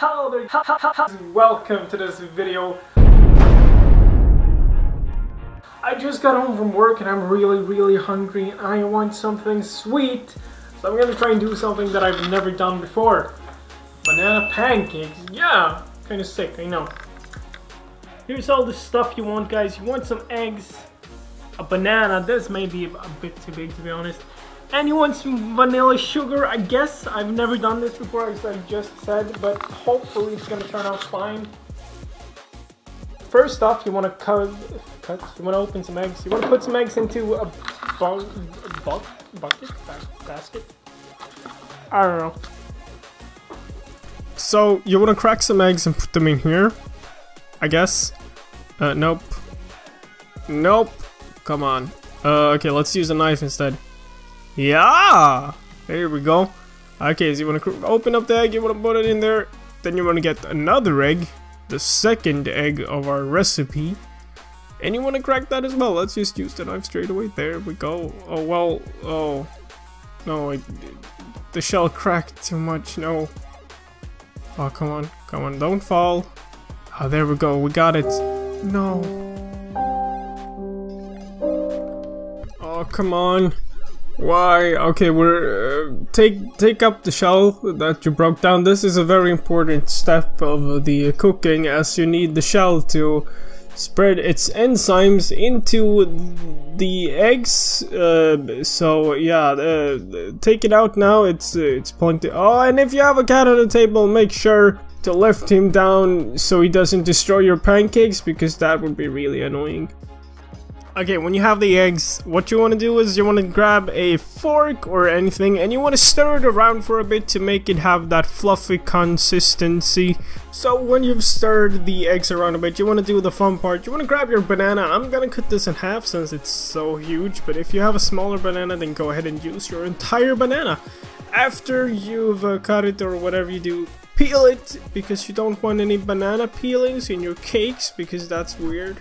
Hello there, ha, ha, ha, welcome to this video. I just got home from work and I'm really, really hungry and I want something sweet. So I'm gonna try and do something that I've never done before. Banana pancakes, yeah, kinda sick, I know. Here's all the stuff you want guys. You want some eggs, a banana, this may be a bit too big to be honest. Want some vanilla sugar, I guess. I've never done this before, as I just said, but hopefully it's gonna turn out fine. First off, you wanna cut, cut you wanna open some eggs. You wanna put some eggs into a, bu bucket, basket? I don't know. So, you wanna crack some eggs and put them in here, I guess. Uh, nope. Nope. Come on. Uh, okay, let's use a knife instead. Yeah! There we go. Okay, so you want to open up the egg, you want to put it in there. Then you want to get another egg, the second egg of our recipe. And you want to crack that as well. Let's just use the knife straight away. There we go. Oh, well, oh. No, the shell cracked too much. No. Oh, come on. Come on, don't fall. Oh, there we go. We got it. No. Oh, come on. Why? Okay, we're uh, take take up the shell that you broke down. This is a very important step of the cooking, as you need the shell to spread its enzymes into the eggs. Uh, so yeah, uh, take it out now. It's uh, it's pointed. Oh, and if you have a cat on the table, make sure to lift him down so he doesn't destroy your pancakes because that would be really annoying. Okay, when you have the eggs, what you want to do is you want to grab a fork or anything and you want to stir it around for a bit to make it have that fluffy consistency. So when you've stirred the eggs around a bit, you want to do the fun part. You want to grab your banana. I'm going to cut this in half since it's so huge, but if you have a smaller banana, then go ahead and use your entire banana. After you've uh, cut it or whatever you do, peel it because you don't want any banana peelings in your cakes because that's weird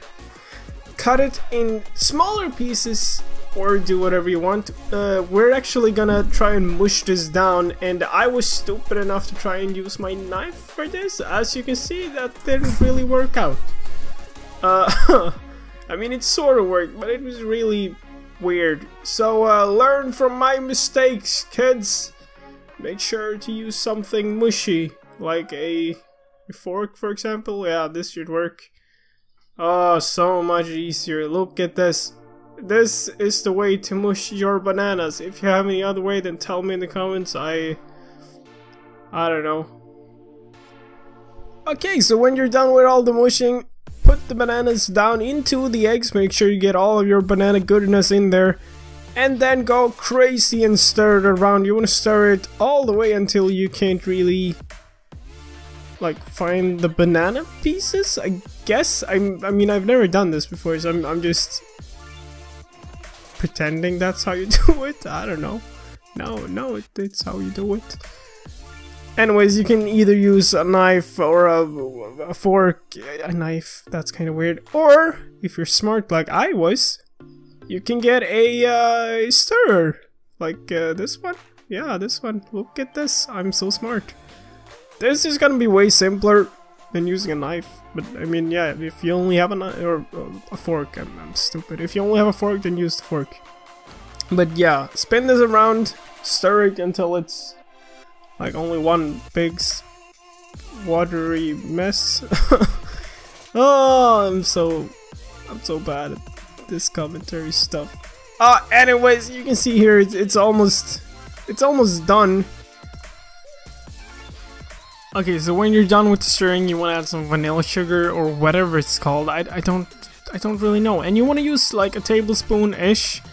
cut it in smaller pieces or do whatever you want. Uh, we're actually gonna try and mush this down and I was stupid enough to try and use my knife for this. As you can see, that didn't really work out. Uh, I mean, it sort of worked, but it was really weird. So uh, learn from my mistakes, kids. Make sure to use something mushy, like a, a fork, for example. Yeah, this should work. Oh, so much easier. Look at this. This is the way to mush your bananas. If you have any other way, then tell me in the comments. I... I don't know. Okay, so when you're done with all the mushing, put the bananas down into the eggs. Make sure you get all of your banana goodness in there. And then go crazy and stir it around. You want to stir it all the way until you can't really like find the banana pieces I guess I'm I mean I've never done this before so I'm, I'm just pretending that's how you do it. I don't know. No no it, it's how you do it. Anyways you can either use a knife or a, a fork a knife that's kind of weird. Or if you're smart like I was you can get a uh, stirrer like uh, this one. Yeah this one. Look at this. I'm so smart. This is gonna be way simpler than using a knife. But I mean, yeah, if you only have a knife or uh, a fork, I'm, I'm, stupid. If you only have a fork, then use the fork. But yeah, spin this around, stir it until it's like only one big watery mess. oh, I'm so I'm so bad at this commentary stuff. Uh, anyways, you can see here it's, it's almost it's almost done. Okay, so when you're done with the stirring, you want to add some vanilla sugar or whatever it's called. I, I don't I don't really know. And you want to use like a tablespoon-ish.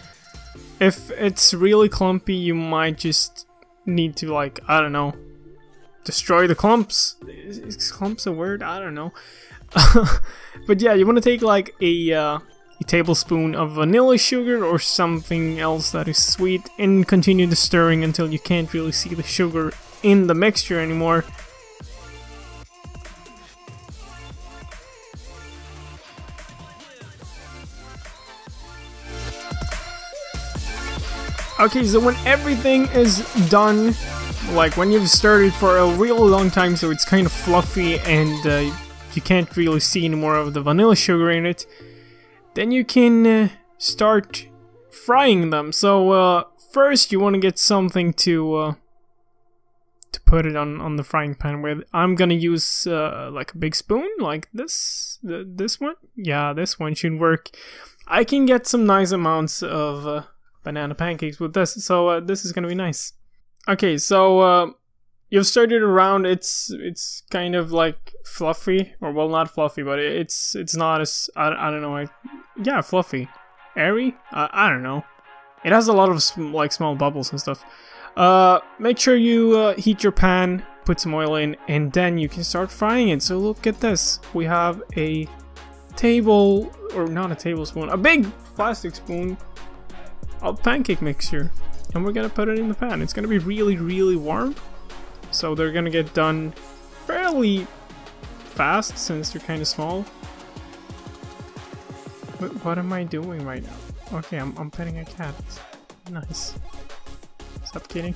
If it's really clumpy, you might just need to like, I don't know, destroy the clumps. Is, is clumps a word? I don't know. but yeah, you want to take like a, uh, a tablespoon of vanilla sugar or something else that is sweet and continue the stirring until you can't really see the sugar in the mixture anymore. Okay, so when everything is done, like when you've stirred it for a real long time so it's kind of fluffy and uh, you can't really see any more of the vanilla sugar in it, then you can uh, start frying them. So uh, first you want to get something to uh, to put it on on the frying pan with. I'm gonna use uh, like a big spoon, like this th this one. Yeah, this one should work. I can get some nice amounts of uh, banana pancakes with this, so uh, this is gonna be nice. Okay, so uh, you've stirred it around. It's it's kind of like fluffy, or well, not fluffy, but it's it's not as I, I don't know. I, yeah, fluffy, airy. I, I don't know. It has a lot of sm like small bubbles and stuff. Uh, make sure you uh, heat your pan, put some oil in, and then you can start frying it. So look at this. We have a table, or not a tablespoon, a big plastic spoon of pancake mixture. And we're gonna put it in the pan. It's gonna be really, really warm. So they're gonna get done fairly fast since they're kind of small. But what am I doing right now? Okay, I'm, I'm petting a cat. Nice. Stop kidding.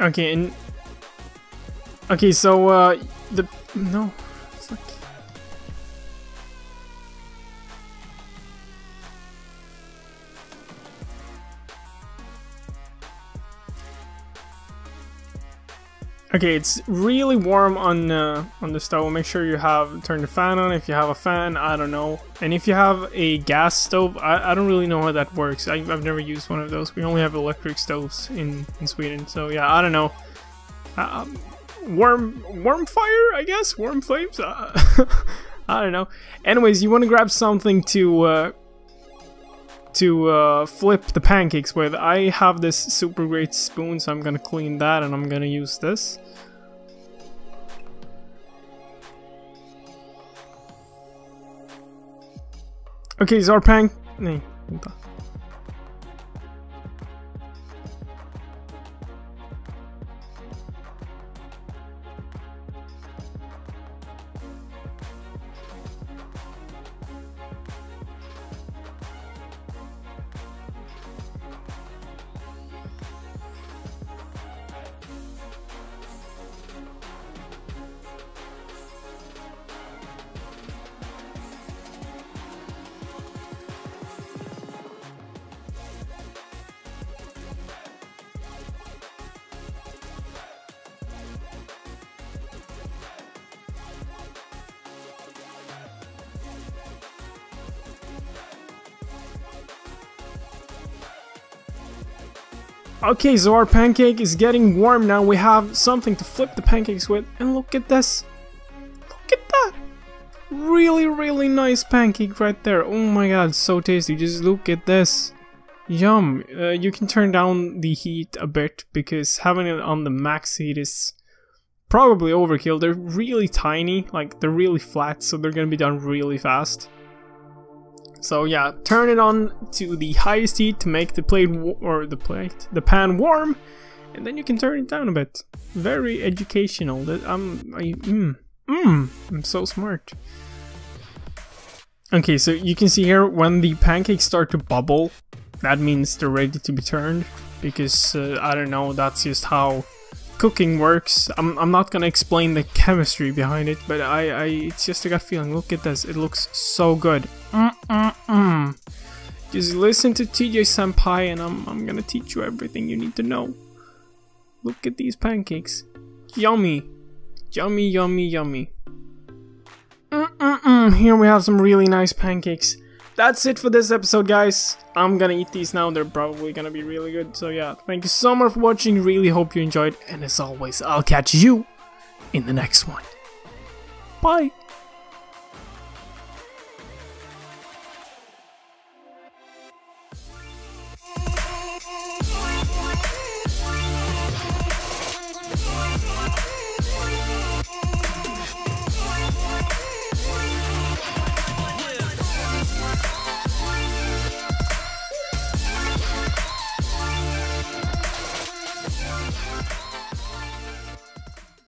Okay, and okay, so uh, the no, fuck. Okay, it's really warm on uh, on the stove. Make sure you have turn the fan on if you have a fan. I don't know. And if you have a gas stove, I, I don't really know how that works. I, have never used one of those. We only have electric stoves in in Sweden, so yeah, I don't know. Um, warm warm fire, I guess. Warm flames. Uh, I don't know. Anyways, you want to grab something to. Uh, to uh, flip the pancakes with. I have this super great spoon, so I'm gonna clean that and I'm gonna use this. Okay, Zarpang... Nej, vänta. Okay, so our pancake is getting warm now. We have something to flip the pancakes with. And look at this. Look at that. Really, really nice pancake right there. Oh my god, so tasty. Just look at this. Yum. Uh, you can turn down the heat a bit because having it on the max heat is probably overkill. They're really tiny, like they're really flat, so they're gonna be done really fast. So yeah, turn it on to the highest heat to make the plate or the plate, the pan warm, and then you can turn it down a bit. Very educational. That I'm, I, mm, mm, I'm so smart. Okay, so you can see here when the pancakes start to bubble, that means they're ready to be turned. Because uh, I don't know, that's just how cooking works. I'm, I'm not gonna explain the chemistry behind it, but I, I it's just a gut feeling. Look at this, it looks so good. Mm -mm -mm. Just listen to TJ Senpai and I'm, I'm gonna teach you everything you need to know. Look at these pancakes. Yummy. Yummy, yummy, yummy. Here we have some really nice pancakes that's it for this episode, guys. I'm gonna eat these now. They're probably gonna be really good. So yeah, thank you so much for watching. Really hope you enjoyed. And as always, I'll catch you in the next one. Bye.